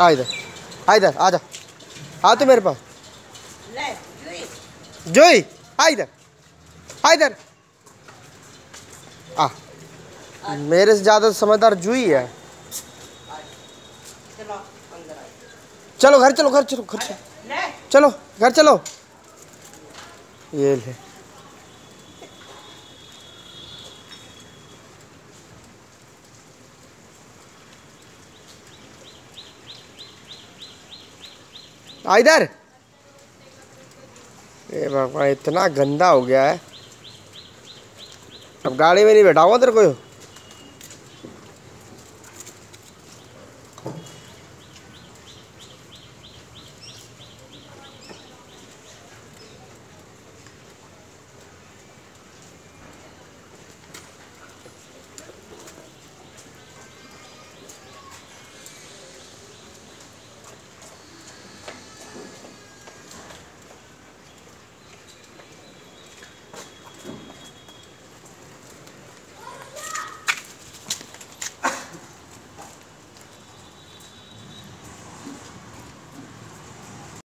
आ इधर आ इधर आ जा आ तो मेरे पास। जोई आ इधर आ इधर आ मेरे से ज़्यादा समझदार जुई है। चलो घर चलो घर चलो घर चलो। चलो घर चलो। ये ले। आ इधर। ये बाबा, इतना गंदा हो गया है। अब गाड़ी में नहीं बैठाऊँगा तेरे को।